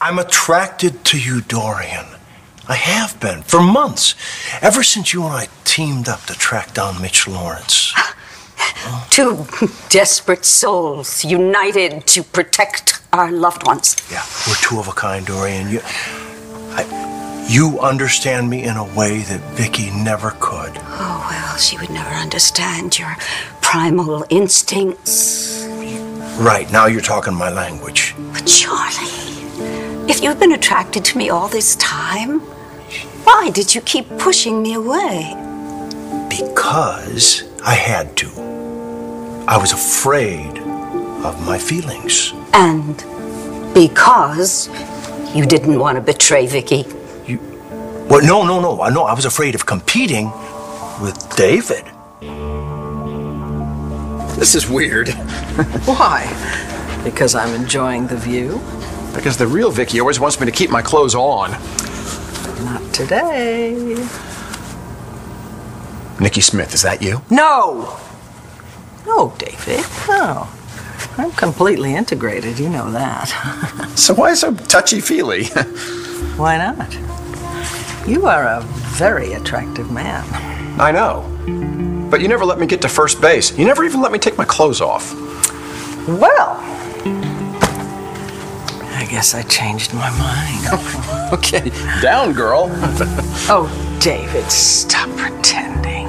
I'm attracted to you, Dorian. I have been for months, ever since you and I teamed up to track down Mitch Lawrence. Two desperate souls united to protect our loved ones. Yeah, we're two of a kind, Dorian. You, I, you understand me in a way that Viki never could. Oh, well, she would never understand your primal instincts. Right, now you're talking my language. But Charlie, if you've been attracted to me all this time, why did you keep pushing me away? Because I had to. I was afraid of my feelings. And because you didn't want to betray Viki. You Well, no, no, no. I know I was afraid of competing with David. This is weird. Why? Because I'm enjoying the view? Because the real Viki always wants me to keep my clothes on. Not today. Niki Smith, is that you? No! No, David, no. I'm completely integrated, you know that. So why so touchy feely? Why not? You are a very attractive man. I know. But you never let me get to first base. You never even let me take my clothes off. Well, guess I changed my mind. okay, down, girl. oh, David, stop pretending.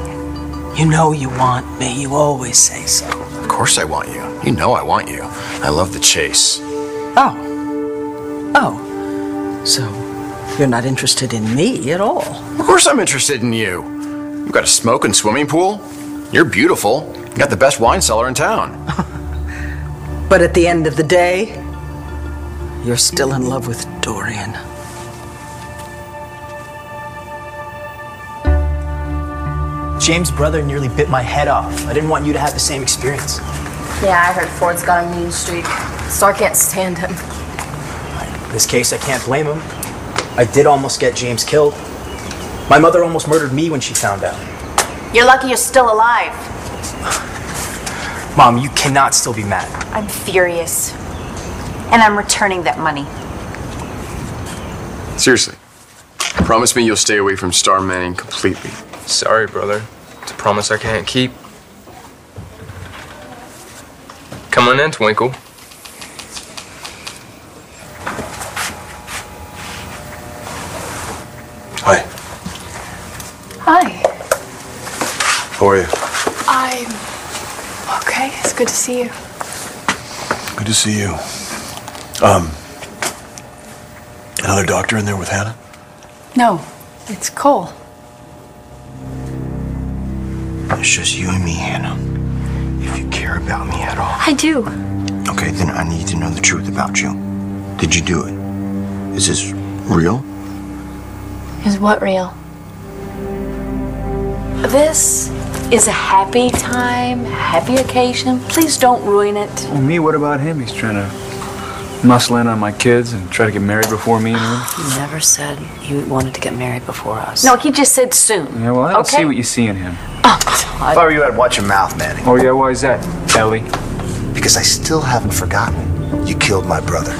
You know you want me. You always say so. Of course I want you. You know I want you. I love the chase. Oh. Oh. So you're not interested in me at all? Of course I'm interested in you. You've got a smoking swimming pool. You're beautiful. You got the best wine cellar in town. But at the end of the day, you're still in love with Dorian. James' brother nearly bit my head off. I didn't want you to have the same experience. Yeah, I heard Ford's got a mean streak. Star can't stand him. In this case, I can't blame him. I did almost get James killed. My mother almost murdered me when she found out. You're lucky you're still alive. Mom, you cannot still be mad. I'm furious. And I'm returning that money. Seriously. Promise me you'll stay away from Star Manning completely. Sorry, brother. It's a promise I can't keep. Come on in, Twinkle. Hi. Hi. How are you? I'm okay. It's good to see you. Good to see you. Um, another doctor in there with Hannah? No, it's Cole. It's just you and me, Hannah. If you care about me at all. I do. Okay, then I need to know the truth about you. Did you do it? Is this real? Is what real? This is a happy time, happy occasion. Please don't ruin it. Well, me, what about him? He's trying to muscle in on my kids and try to get married before me and him. You never said you wanted to get married before us. No, he just said soon. Yeah, well, I don't Okay. see what you see in him. Oh, If I were you, I'd watch your mouth, Manning. Oh, yeah, why is that, Ellie? Because I still haven't forgotten you killed my brother.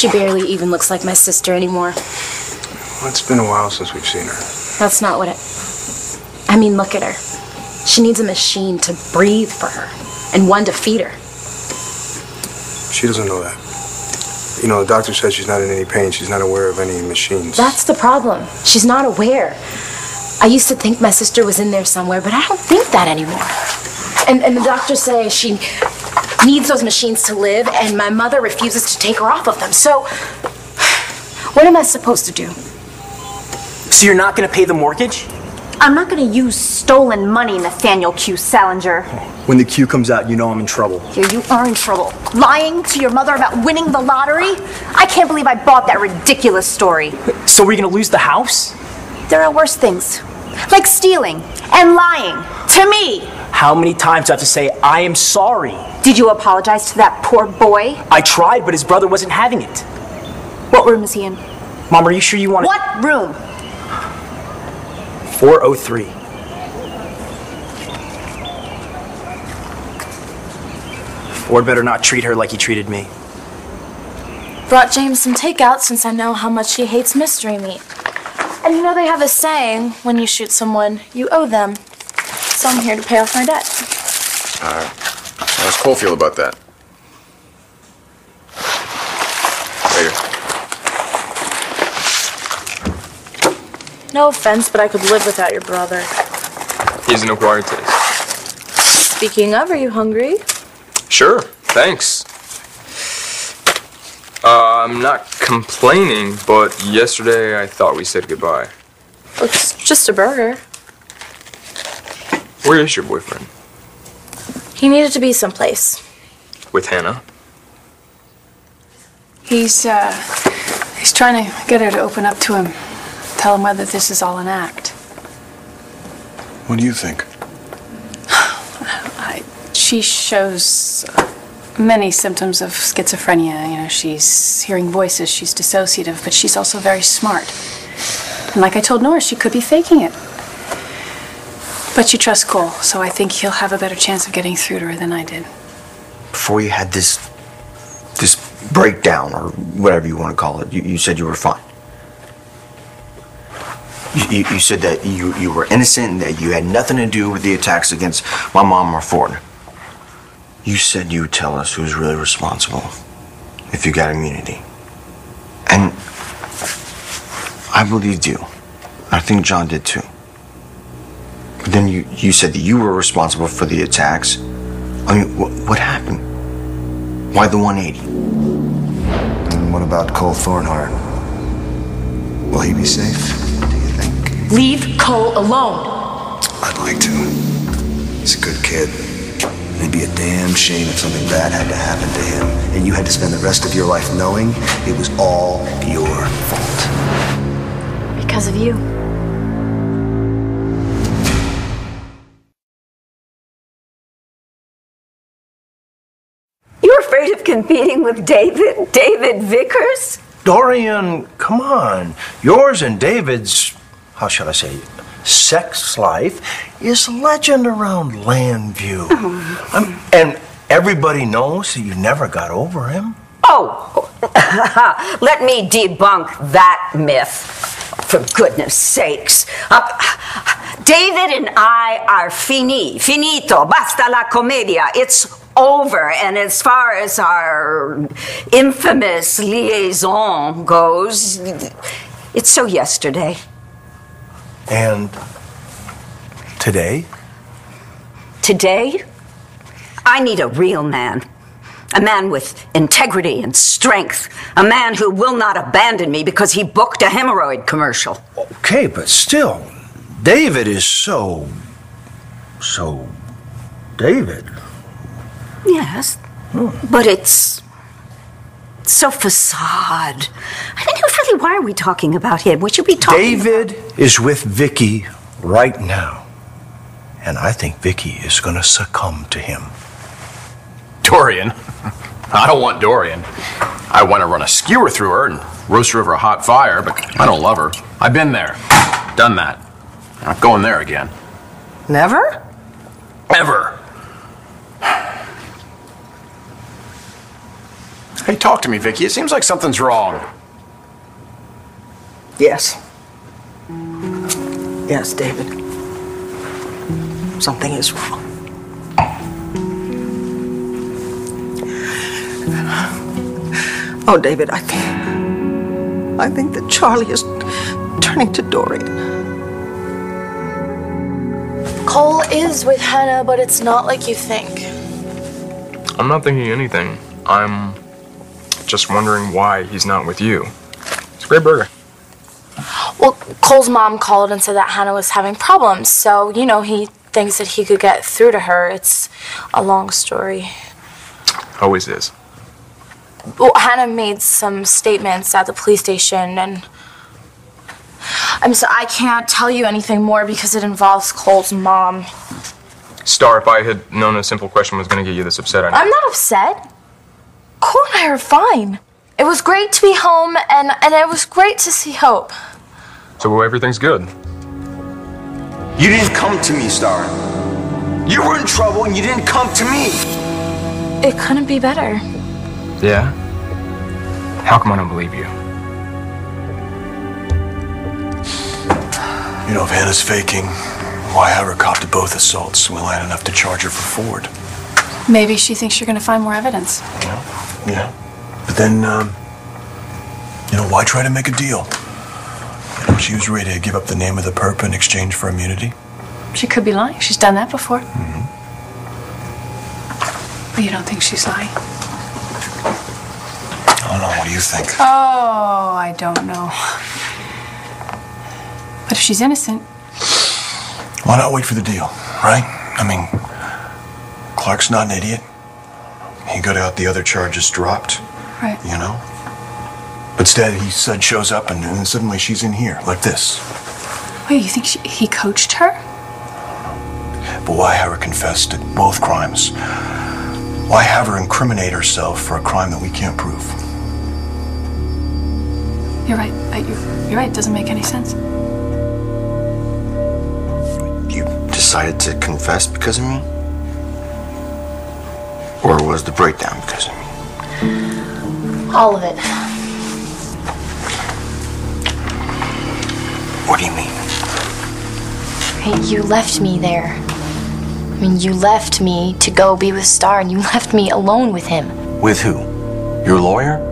She barely even looks like my sister anymore. Well, it's been a while since we've seen her. That's not what it. I mean, look at her. She needs a machine to breathe for her and one to feed her. She doesn't know that. You know, the doctor says she's not in any pain. She's not aware of any machines. That's the problem. She's not aware. I used to think my sister was in there somewhere, but I don't think that anymore. And, and the doctors say she needs those machines to live, and my mother refuses to take her off of them. So, what am I supposed to do? So you're not gonna pay the mortgage? I'm not gonna use stolen money, Nathaniel Q. Salinger. When the Q comes out, you know I'm in trouble. Here, you are in trouble. Lying to your mother about winning the lottery? I can't believe I bought that ridiculous story. So we're gonna lose the house? There are worse things. Like stealing and lying. To me. How many times do I have to say, I am sorry? Did you apologize to that poor boy? I tried, but his brother wasn't having it. What room is he in? Mom, are you sure you want to? What room? 403. Ford better not treat her like he treated me. Brought James some takeout since I know how much he hates mystery meat. And you know they have a saying when you shoot someone, you owe them. So I'm here to pay off my debt. Uh, how does Cole feel about that? Later. No offense, but I could live without your brother. He's an acquired taste. Speaking of, are you hungry? Sure, thanks. Uh, I'm not complaining, but yesterday I thought we said goodbye. It's just a burger. Where is your boyfriend? He needed to be someplace. With Hannah? He's, uh, he's trying to get her to open up to him. Tell him whether this is all an act. What do you think? I, she shows many symptoms of schizophrenia. You know, she's hearing voices, she's dissociative, but she's also very smart. And like I told Nora, she could be faking it. But you trust Cole, so I think he'll have a better chance of getting through to her than I did. Before you had this this breakdown or whatever you want to call it, you, you said you were fine. You, you, you said that you, you were innocent and that you had nothing to do with the attacks against my mom or Ford. You said you would tell us who's really responsible if you got immunity. And I believed you. I think John did too. But then you, you said that you were responsible for the attacks. I mean, wh- what happened? Why the 180? And what about Cole Thornhart? Will he be safe? Do you think? Leave Cole alone. I'd like to. He's a good kid. It'd be a damn shame if something bad had to happen to him and you had to spend the rest of your life knowing it was all your fault. Because of you. Competing with David? David Vickers? Dorian, come on. Yours and David's, how shall I say, sex life is legend around Llanview. Um, and everybody knows that you never got over him. Oh, let me debunk that myth. For goodness sakes. Uh, David and I are fini, finito, basta la comedia. It's over. And as far as our infamous liaison goes, it's so yesterday. And today? Today, I need a real man. A man with integrity and strength. A man who will not abandon me because he booked a hemorrhoid commercial. Okay, but still, David is so. so. David. Yes, but it's so facade. I mean, really, why are we talking about him? We should be talking. David is with Viki right now. And I think Viki is going to succumb to him. Dorian? I don't want Dorian. I want to run a skewer through her and roast her over a hot fire, but I don't love her. I've been there, done that. Not going there again. Never? Ever. Hey, talk to me, Viki. It seems like something's wrong. Yes. Yes, David. Something is wrong. Oh, David, I think. I think that Charlie is turning to Dorian. Cole is with Hannah, but it's not like you think. I'm not thinking anything. I'm just wondering why he's not with you. It's a great burger. Well, Cole's mom called and said that Hannah was having problems, so, you know, he thinks that he could get through to her. It's a long story. Always is. Well, Hannah made some statements at the police station, and I'm so I can't tell you anything more because it involves Cole's mom. Star, if I had known a simple question was going to get you this upset, I I'm not upset. Cole and I are fine. It was great to be home, and and it was great to see Hope. So everything's good. You didn't come to me, Star. You were in trouble and you didn't come to me. It couldn't be better. Yeah? How come I don't believe you? You know, if Hannah's faking, why have her copped to both assaults? We'll had enough to charge her for Ford. Maybe she thinks you're going to find more evidence. Yeah. Yeah. But then, um, you know, why try to make a deal? You know, she was ready to give up the name of the perp in exchange for immunity. She could be lying. She's done that before. But you don't think she's lying? Oh, I don't know. What do you think? Oh, I don't know. But if she's innocent, Why not wait for the deal, right? I mean, Clark's not an idiot. He got out the other charges dropped, right? you know? But instead, he said shows up, and, and suddenly she's in here, like this. Wait, you think she, he coached her? But why have her confess to both crimes? Why have her incriminate herself for a crime that we can't prove? You're right. Uh, You're, you're right. It doesn't make any sense. You decided to confess because of me? Or was the breakdown because of me? All of it. What do you mean? Hey, you left me there. I mean, you left me to go be with Star, and you left me alone with him. With who? Your lawyer?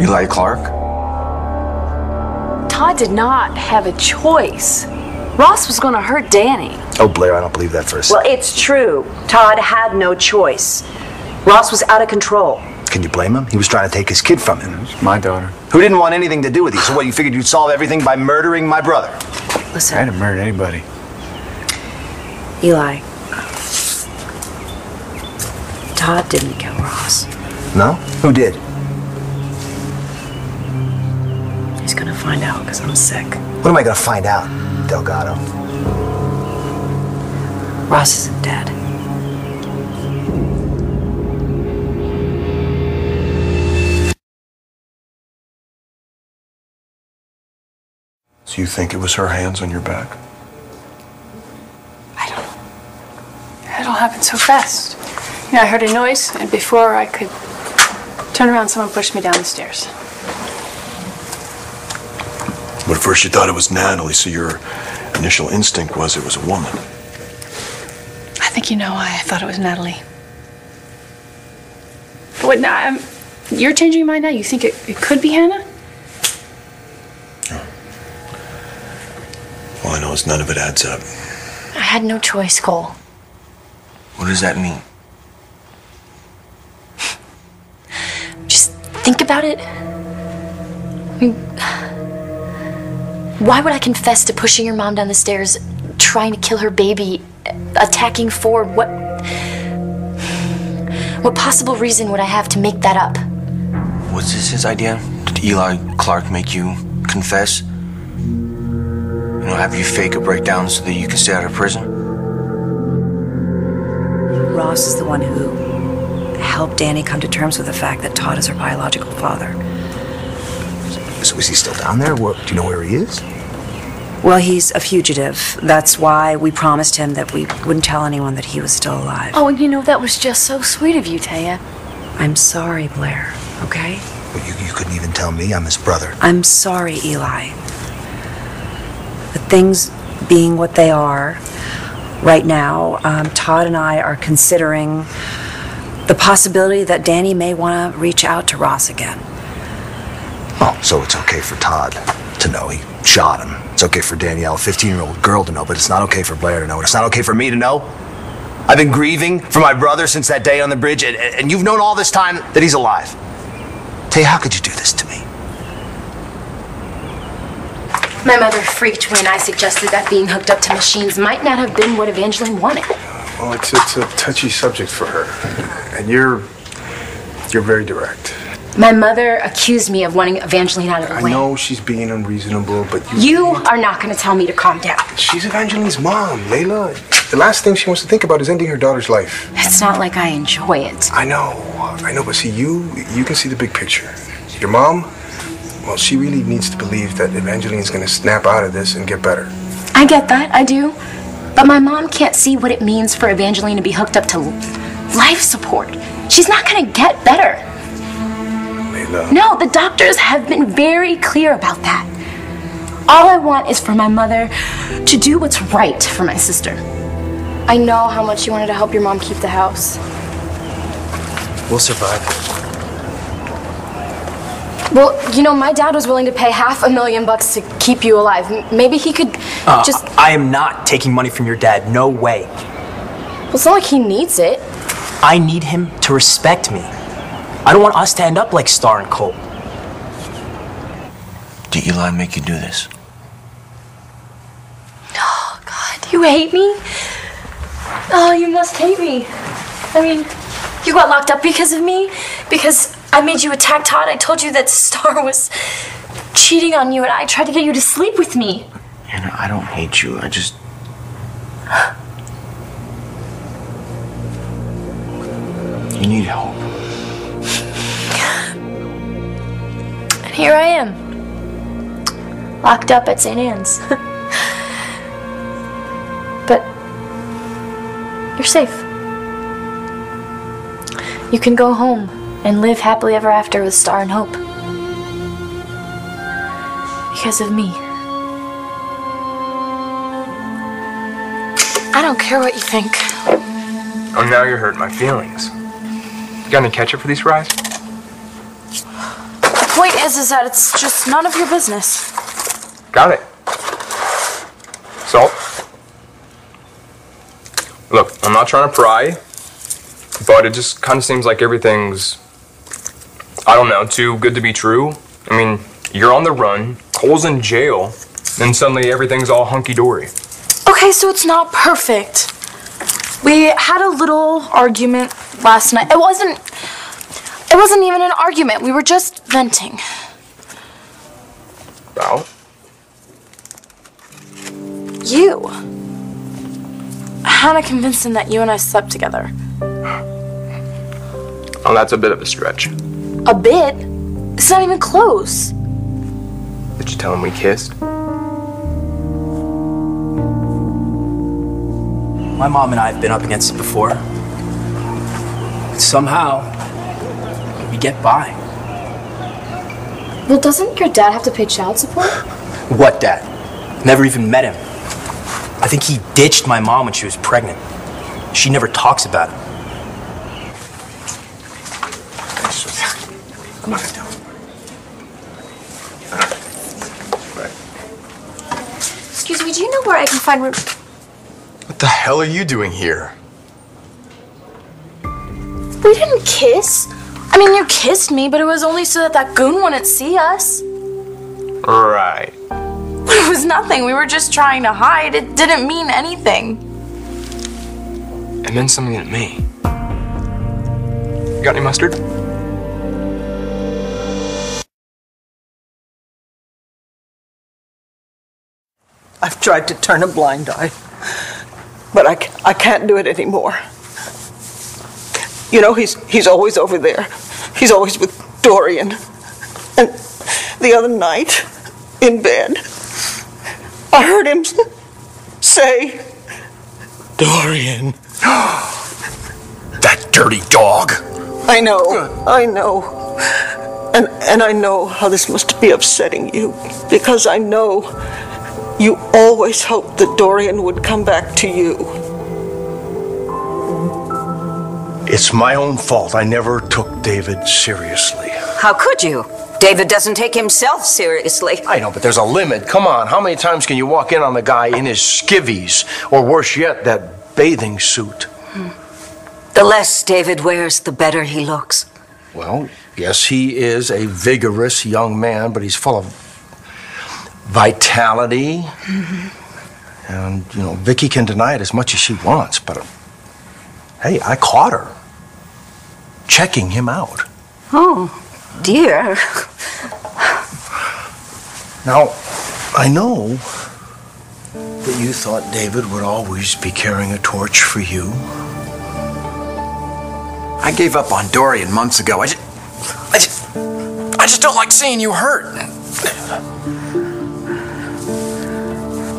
Eli Clark? Todd did not have a choice. Ross was going to hurt Danny. Oh, Blair, I don't believe that for a second. Well, it's true. Todd had no choice. Ross was out of control. Can you blame him? He was trying to take his kid from him. My daughter. Who didn't want anything to do with you. So what, you figured you'd solve everything by murdering my brother? Listen. I didn't murder anybody. Eli. Todd didn't kill Ross. No? Who did? Find out because I'm sick. What am I gonna find out, Delgado? Ross isn't dead. So you think it was her hands on your back? I don't know. It all happened so fast. You know, I heard a noise, and before I could turn around, someone pushed me down the stairs. But at first you thought it was Natalie, so your initial instinct was it was a woman. I think you know why I thought it was Natalie. But what, now, um, you're changing your mind now? You think it, it could be Hannah? All I know is none of it adds up. I had no choice, Cole. What does that mean? Just think about it. I mean, why would I confess to pushing your mom down the stairs, trying to kill her baby, attacking Ford? What. What possible reason would I have to make that up? Was this his idea? Did Eli Clark make you confess? You know, have you fake a breakdown so that you can stay out of prison? Ross is the one who helped Danny come to terms with the fact that Todd is her biological father. So is he still down there? Where, do you know where he is? Well, he's a fugitive. That's why we promised him that we wouldn't tell anyone that he was still alive. Oh, and you know, that was just so sweet of you, Téa. I'm sorry, Blair, okay? Well, you, you couldn't even tell me I'm his brother. I'm sorry, Eli. But things being what they are right now, um, Todd and I are considering the possibility that Danny may want to reach out to Ross again. Oh, so it's okay for Todd to know he shot him. It's okay for Danielle, a 15 year old girl, to know, but it's not okay for Blair to know. And it's not okay for me to know. I've been grieving for my brother since that day on the bridge, and, and you've known all this time that he's alive. Tay, how could you do this to me? My mother freaked when I suggested that being hooked up to machines might not have been what Evangeline wanted. Well, it's, it's a touchy subject for her. And you're. you're very direct. My mother accused me of wanting Evangeline out of the I way. know she's being unreasonable, but you. You are not going to tell me to calm down. She's Evangeline's mom, Layla. The last thing she wants to think about is ending her daughter's life. It's not like I enjoy it. I know, I know, but see, you you can see the big picture. Your mom, well, she really needs to believe that Evangeline's gonna snap out of this and get better. I get that, I do. But my mom can't see what it means for Evangeline to be hooked up to life support. She's not going to get better. Layla. No, the doctors have been very clear about that. All I want is for my mother to do what's right for my sister. I know how much you wanted to help your mom keep the house. We'll survive. Well, you know, my dad was willing to pay half a million bucks to keep you alive. M- Maybe he could Uh, just. I am not taking money from your dad. No way. Well, it's not like he needs it. I need him to respect me. I don't want us to end up like Star and Cole. Did Eli make you do this? Oh, God, you hate me? Oh, you must hate me. I mean, you got locked up because of me? Because I made you attack Todd. I told you that Star was cheating on you, and I tried to get you to sleep with me. Anna, I don't hate you. I just. You need help. Here I am, locked up at St. Anne's. but you're safe. You can go home and live happily ever after with Star and Hope. Because of me. I don't care what you think. Oh, now you're hurting my feelings. You got any ketchup for these fries? The point is, is that it's just none of your business. Got it. Salt. Look, I'm not trying to pry, but it just kind of seems like everything's, I don't know, too good to be true. I mean, you're on the run, Cole's in jail, then suddenly everything's all hunky dory. Okay, so it's not perfect. We had a little argument last night. It wasn't. It wasn't even an argument. We were just venting. About? You. Hannah convinced him that you and I slept together. Oh, that's a bit of a stretch. A bit. It's not even close. Did you tell him we kissed? My mom and I have been up against it before. Somehow, we get by. Well, doesn't your dad have to pay child support? What dad? Never even met him. I think he ditched my mom when she was pregnant. She never talks about it. I'm not gonna tell him. Excuse me, do you know where I can find room? What the hell are you doing here? We didn't kiss. I mean, you kissed me, but it was only so that that goon wouldn't see us. Right. It was nothing. We were just trying to hide. It didn't mean anything. It meant something to me. You got any mustard? I've tried to turn a blind eye, but I, I can't do it anymore. You know, he's, he's always over there. He's always with Dorian. And the other night, in bed, I heard him say, Dorian. That dirty dog. I know, I know. And, and I know how this must be upsetting you, because I know you always hoped that Dorian would come back to you. It's my own fault. I never took David seriously. How could you? David doesn't take himself seriously. I know, but there's a limit. Come on, how many times can you walk in on the guy in his skivvies, or worse yet, that bathing suit? The less David wears, the better he looks. Well, yes, he is a vigorous young man, but he's full of vitality. Mm-hmm. And, you know, Viki can deny it as much as she wants, but hey, I caught her checking him out. Oh, dear. Now, I know that you thought David would always be carrying a torch for you. I gave up on Dorian months ago. I just, I just, I just don't like seeing you hurt.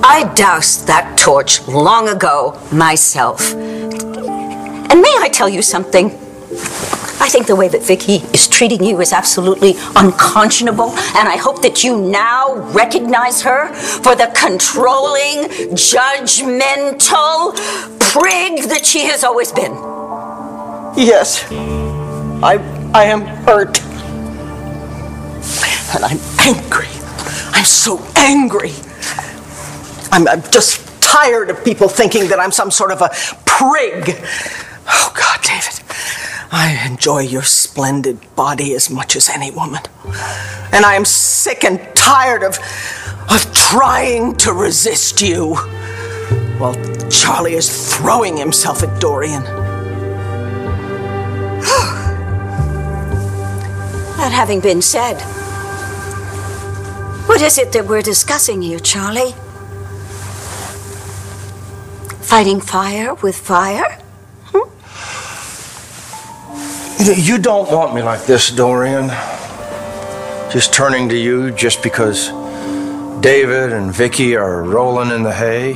I doused that torch long ago myself. And may I tell you something? I think the way that Viki is treating you is absolutely unconscionable, and I hope that you now recognize her for the controlling, judgmental prig that she has always been. Yes, I, I am hurt. And I'm angry. I'm so angry. I'm, I'm just tired of people thinking that I'm some sort of a prig. Oh, God, David. I enjoy your splendid body as much as any woman. And I am sick and tired of, of trying to resist you while Charlie is throwing himself at Dorian. That having been said, what is it that we're discussing here, Charlie? Fighting fire with fire? You know, You don't want me like this, Dorian. Just turning to you just because David and Viki are rolling in the hay.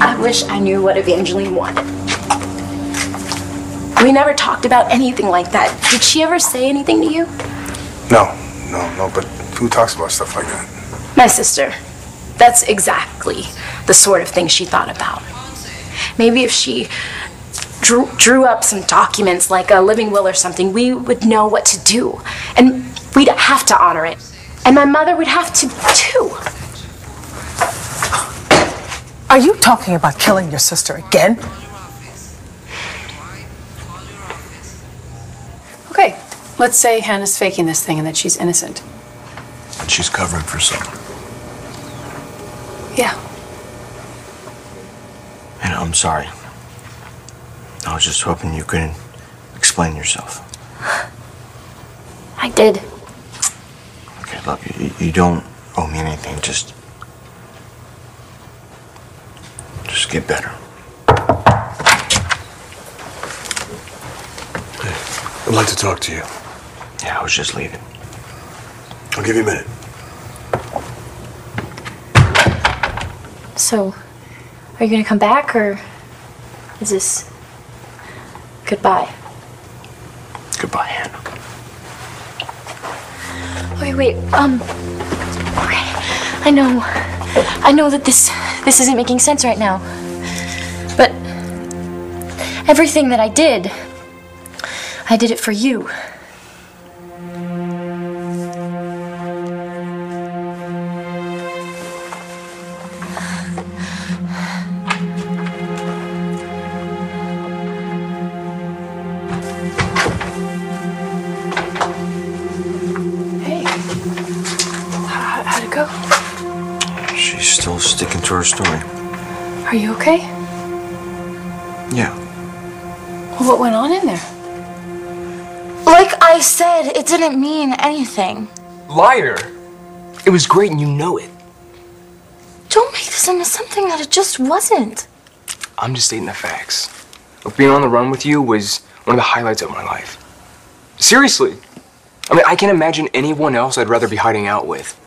I wish I knew what Evangeline wanted. We never talked about anything like that. Did she ever say anything to you? No, no, no, but who talks about stuff like that? My sister. That's exactly the sort of thing she thought about. Maybe if she drew, drew up some documents like a living will or something, we would know what to do. And we'd have to honor it. And my mother would have to too. Are you talking about killing your sister again? Okay, let's say Hannah's faking this thing and that she's innocent. And she's covering for someone. Yeah. And I'm sorry. I was just hoping you could explain yourself. I did. Okay, look, you, you don't owe me anything. Just, just get better. I'd like to talk to you. Yeah, I was just leaving. I'll give you a minute. So, are you gonna come back or is this goodbye? Goodbye, Hannah. Wait, wait, um. Okay, I know. I know that this this isn't making sense right now. But everything that I did, I did it for you. Story. Are you okay? Yeah. Well, what went on in there? Like I said, it didn't mean anything. Liar! It was great and you know it. Don't make this into something that it just wasn't. I'm just stating the facts. Look, being on the run with you was one of the highlights of my life. Seriously. I mean, I can't imagine anyone else I'd rather be hiding out with.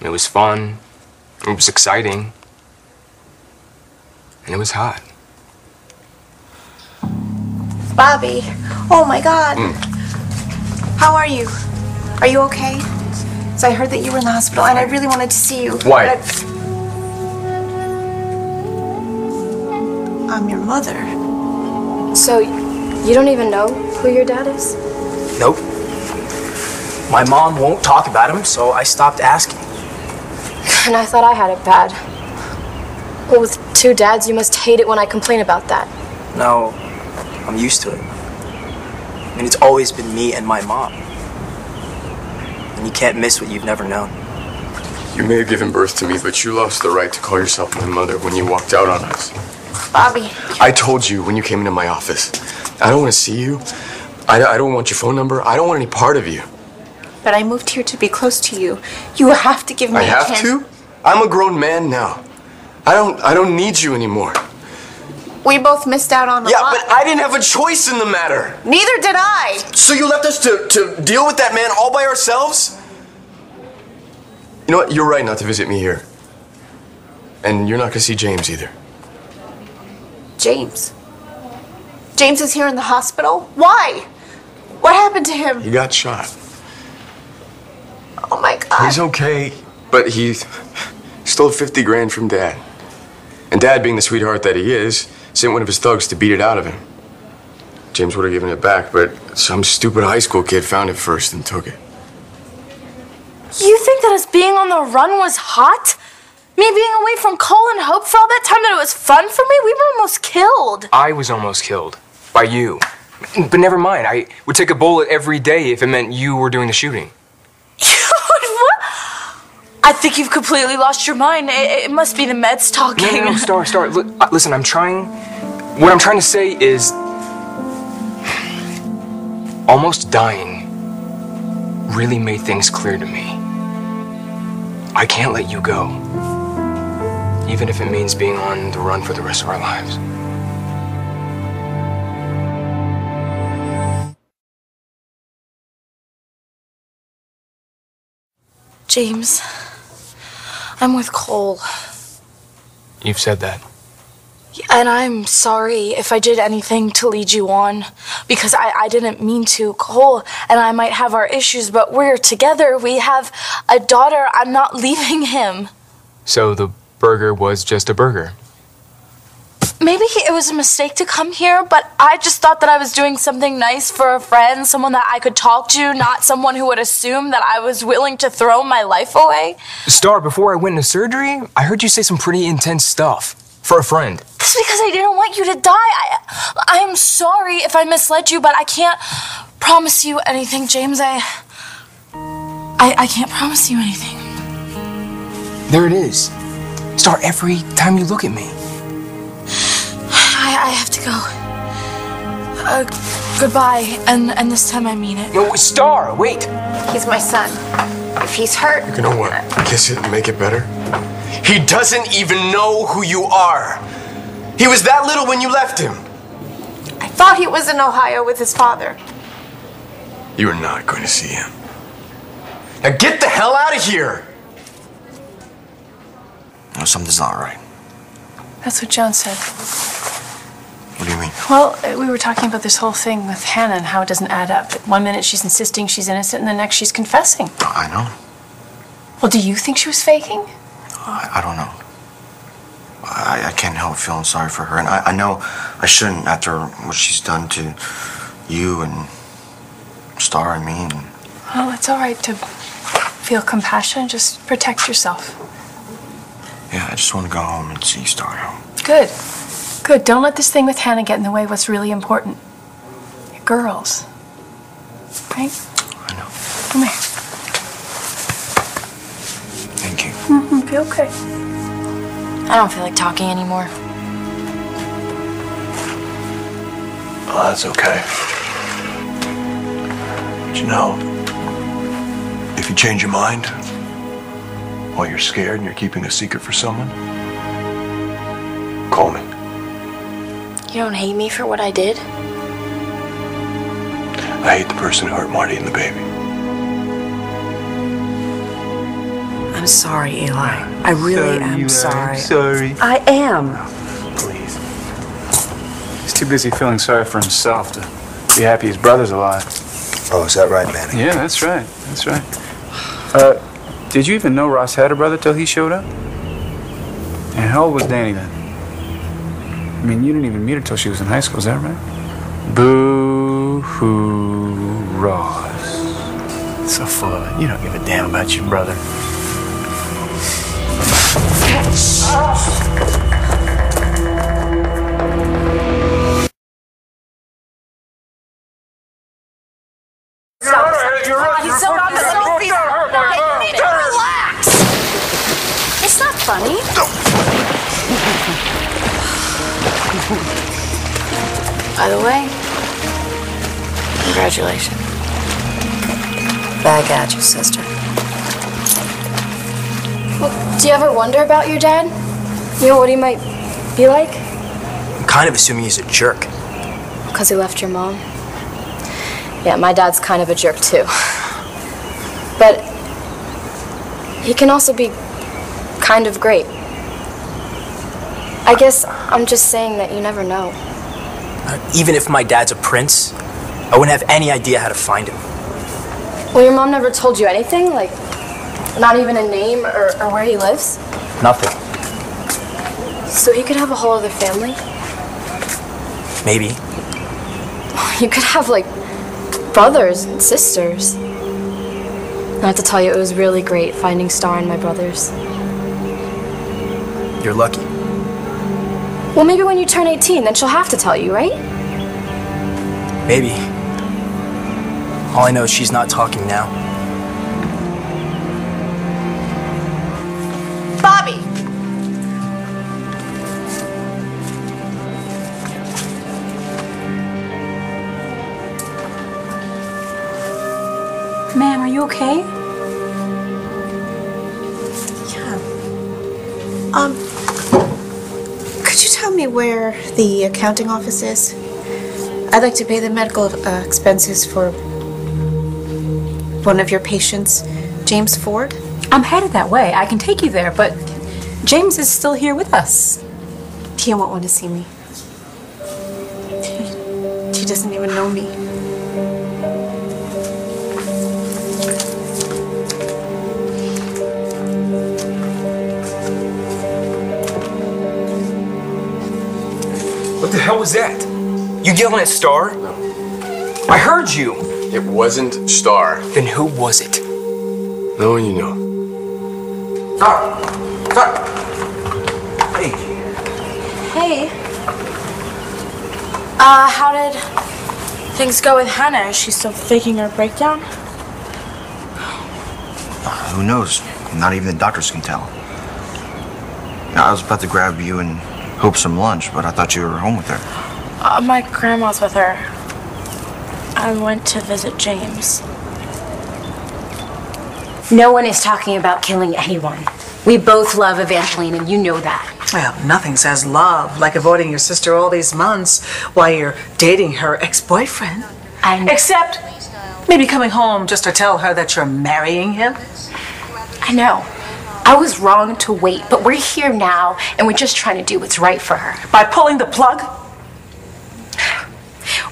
It was fun. It was exciting. And it was hot. Bobby, oh my God. Mm. How are you? Are you okay? So I heard that you were in the hospital and I really wanted to see you. Why? but I'm your mother. So, you don't even know who your dad is? Nope. My mom won't talk about him, so I stopped asking. And I thought I had it bad. Well, with two dads, you must hate it when I complain about that. No, I'm used to it. I mean, it's always been me and my mom. And you can't miss what you've never known. You may have given birth to me, but you lost the right to call yourself my mother when you walked out on us. Bobby. I told you when you came into my office, I don't want to see you. I, I don't want your phone number. I don't want any part of you. But I moved here to be close to you. You have to give me I a have to? I'm a grown man now. I don't I don't need you anymore. We both missed out on a Yeah, lot. but I didn't have a choice in the matter. Neither did I. So you left us to, to deal with that man all by ourselves? You know what? You're right not to visit me here. And you're not gonna see James either. James. James is here in the hospital? Why? What happened to him? He got shot. Oh my god. He's okay, but he stole 50 grand from Dad. And Dad, being the sweetheart that he is, sent one of his thugs to beat it out of him. James would have given it back, but some stupid high school kid found it first and took it. You think that us being on the run was hot? Me being away from Cole and Hope for all that time that it was fun for me? We were almost killed. I was almost killed by you. But never mind. I would take a bullet every day if it meant you were doing the shooting. I think you've completely lost your mind. It, it must be the meds talking. no, no, Star, Star. Look, uh, listen, I'm trying. What I'm trying to say is. Almost dying really made things clear to me. I can't let you go. Even if it means being on the run for the rest of our lives. James, I'm with Cole. You've said that. And I'm sorry if I did anything to lead you on because I, I didn't mean to. Cole and I might have our issues, but we're together. We have a daughter. I'm not leaving him. So the burger was just a burger. Maybe it was a mistake to come here, but I just thought that I was doing something nice for a friend, someone that I could talk to, not someone who would assume that I was willing to throw my life away. Star, before I went into surgery, I heard you say some pretty intense stuff. For a friend. That's because I didn't want you to die. I, I am sorry if I misled you, but I can't promise you anything, James. I, I, I can't promise you anything. There it is. Star, every time you look at me. I, I have to go. Uh, goodbye, and and this time I mean it. No, Star, wait. He's my son. If he's hurt, You can know what? Kiss it and make it better. He doesn't even know who you are. He was that little when you left him. I thought he was in Ohio with his father. You are not going to see him. Now get the hell out of here! No, something's not right. That's what John said. What do you mean? Well, uh, we were talking about this whole thing with Hannah and how it doesn't add up. One minute she's insisting she's innocent, and the next she's confessing. I know. Well, do you think she was faking? I, I don't know. I, I can't help feeling sorry for her. And I, I know I shouldn't after what she's done to you and Star and me. And Well, it's all right to feel compassion. Just protect yourself. yeah, I just want to go home and see Star home. Good. Good. Don't let this thing with Hannah get in the way of what's really important. Your girls. Right? I know. Come here. Thank you. Mm-hmm. Be okay. I don't feel like talking anymore. Oh, that's okay. But you know, if you change your mind, while you're scared and you're keeping a secret for someone, call me. You don't hate me for what I did? I hate the person who hurt Marty and the baby. I'm sorry, Eli. I really am sorry. I'm sorry. I am. Please. He's too busy feeling sorry for himself to be happy his brother's alive. Oh, is that right, Manny? Yeah, that's right. That's right. Uh, did you even know Ross had a brother till he showed up? And how old was Danny then? I mean, you didn't even meet her till she was in high school, is that right? Boo hoo, Ross. So full of it. You don't give a damn about your brother. He's so Sophie. Relax. It's not funny. By the way, congratulations. Back at you, sister. Well, do you ever wonder about your dad? You know what he might be like? I'm kind of assuming he's a jerk. Because he left your mom. Yeah, my dad's kind of a jerk too. But he can also be kind of great. I guess I'm just saying that you never know. Uh, even if my dad's a prince, I wouldn't have any idea how to find him. Well, your mom never told you anything? Like, not even a name or, or where he lives? Nothing. So he could have a whole other family? Maybe. You could have, like, brothers and sisters. I have to tell you, it was really great finding Starr and my brothers. You're lucky. Well, maybe when you turn 18, then she'll have to tell you, right? Maybe. All I know is she's not talking now. Bobby! Ma'am, are you okay? Yeah. Um, could you tell me where the accounting office is? I'd like to pay the medical uh, expenses for one of your patients, James Ford. I'm headed that way. I can take you there, but James is still here with us. He won't want to see me. He doesn't even know me. Hell was that? You yelling at Starr? No. I heard you. It wasn't Starr. Then who was it? No one you know. Starr. Starr. Hey. Hey. Uh, how did things go with Hannah? Is she still faking her breakdown? Who knows? Not even the doctors can tell. I was about to grab you and Hope some lunch, but I thought you were home with her. Uh, my grandma's with her. I went to visit James. No one is talking about killing anyone. We both love Evangeline, and you know that. Well, nothing says love like avoiding your sister all these months while you're dating her ex-boyfriend. I except maybe coming home just to tell her that you're marrying him. I know. I was wrong to wait, but we're here now, and we're just trying to do what's right for her. By pulling the plug?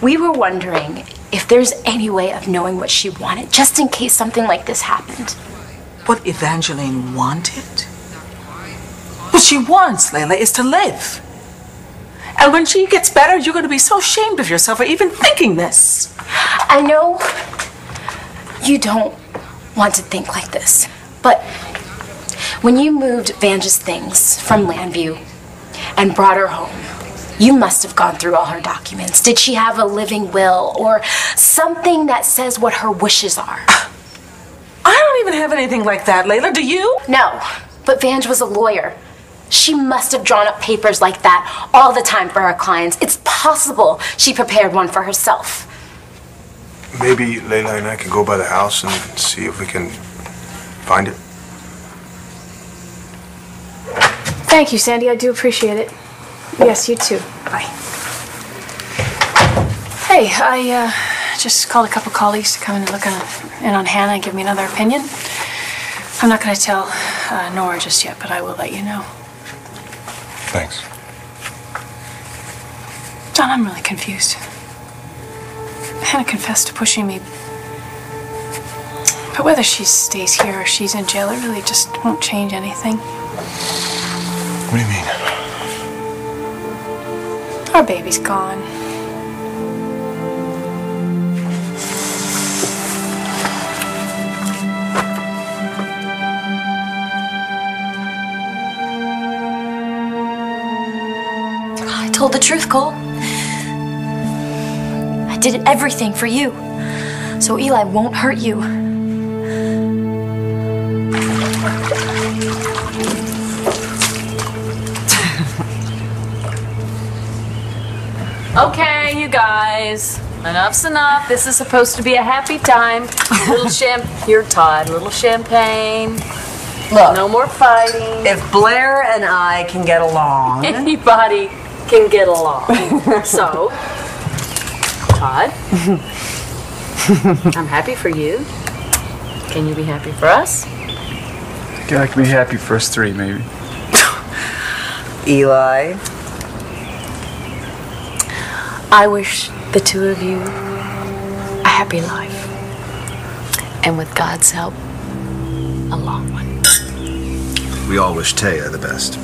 We were wondering if there's any way of knowing what she wanted, just in case something like this happened. What Evangeline wanted? What she wants, Layla, is to live. And when she gets better, you're going to be so ashamed of yourself for even thinking this. I know you don't want to think like this, but when you moved Vange's things from Llanview and brought her home, you must have gone through all her documents. Did she have a living will or something that says what her wishes are? I don't even have anything like that, Layla. Do you? No, but Vange was a lawyer. She must have drawn up papers like that all the time for her clients. It's possible she prepared one for herself. Maybe Layla and I can go by the house and see if we can find it. Thank you, Sandy. I do appreciate it. Yes, you too. Bye. Hey, I uh, just called a couple colleagues to come in and look on, in on Hannah and give me another opinion. I'm not going to tell uh, Nora just yet, but I will let you know. Thanks. John, I'm really confused. Hannah confessed to pushing me. But whether she stays here or she's in jail, it really just won't change anything. What do you mean? Our baby's gone. I told the truth, Cole. I did everything for you. So Eli won't hurt you. Guys. Enough's enough. This is supposed to be a happy time. Little champ. Here, Todd. Little champagne. Look. No more fighting. If Blair and I can get along. Anybody can get along. so, Todd, I'm happy for you. Can you be happy for us? I think I can be happy for us three, maybe. Eli. I wish the two of you a happy life. And with God's help, a long one. We all wish Téa the best.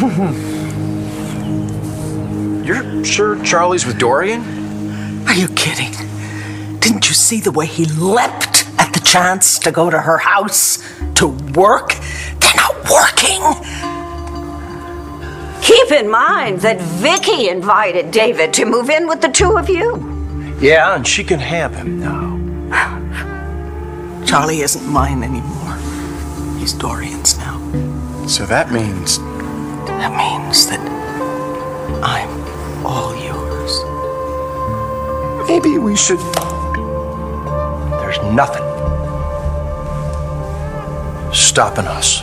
You're sure Charlie's with Dorian? Are you kidding? Didn't you see the way he leapt at the chance to go to her house to work? They're not working. Keep in mind that Viki invited David to move in with the two of you. Yeah, and she can have him now. Charlie isn't mine anymore. He's Dorian's now. So that means That means that I'm all yours. Maybe we should. There's nothing stopping us